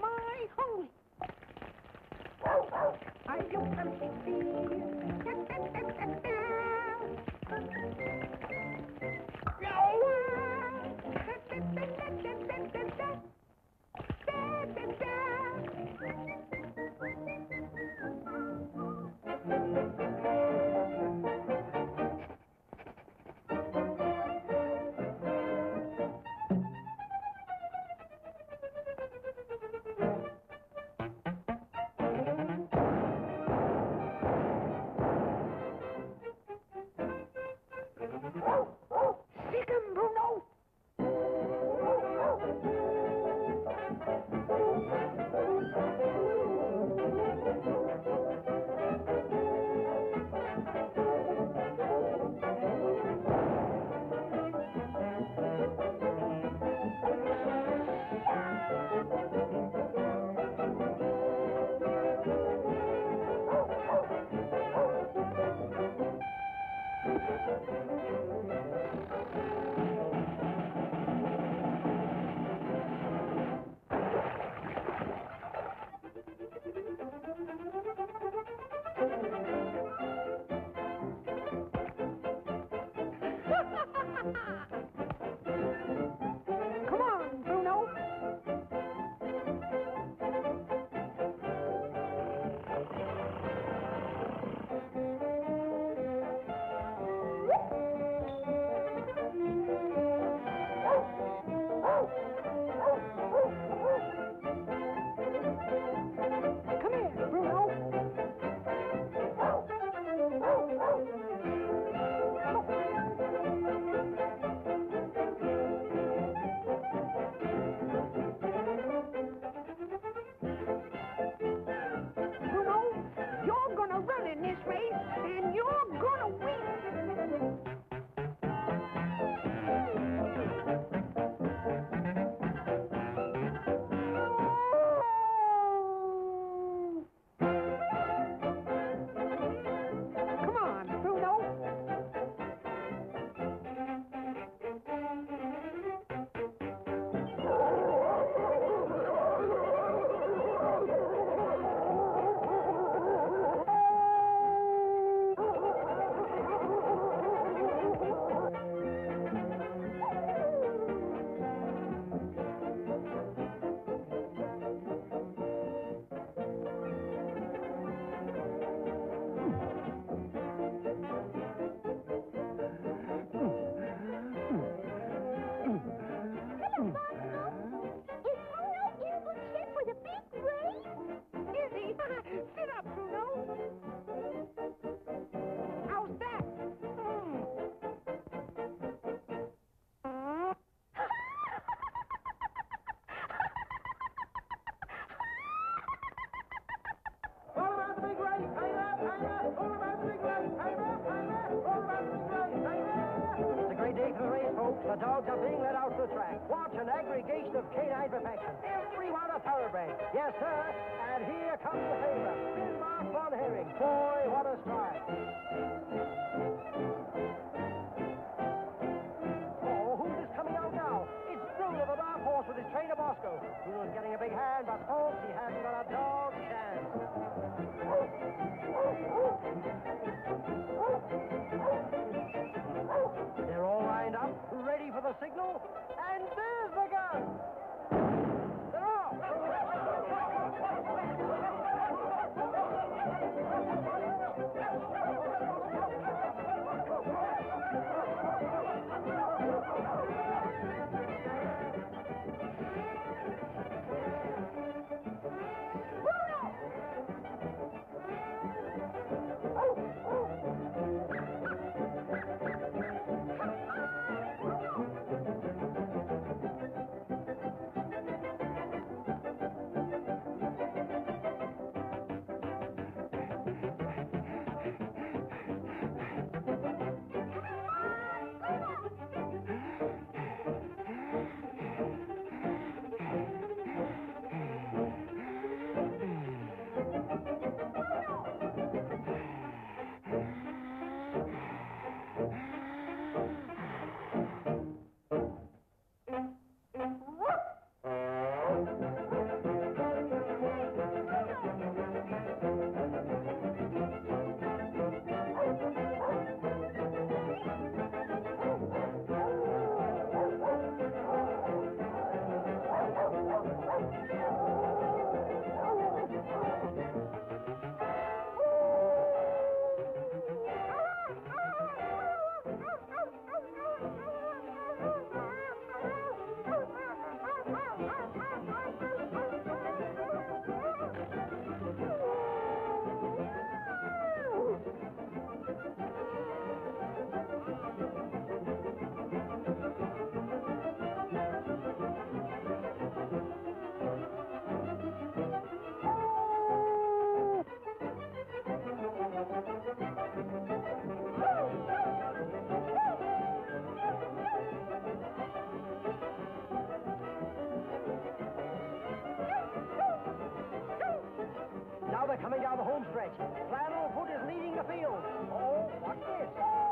my host. I do something, please. It's a great day for the race, folks. The dogs are being let out to the track. Watch an aggregation of canine perfection. Everyone a thoroughbred. Yes, sir. And here comes the favorite, Bismarck Von Herring. Boy, what a stride. Oh, who's this coming out now? It's Bruno, the dark horse, with his trainer Bosko. Bruno's getting a big hand, but folks, he hasn't got a dog's chance. They're all lined up, ready for the signal, and stretch. Flannelfoot is leading the field. Oh, what's this?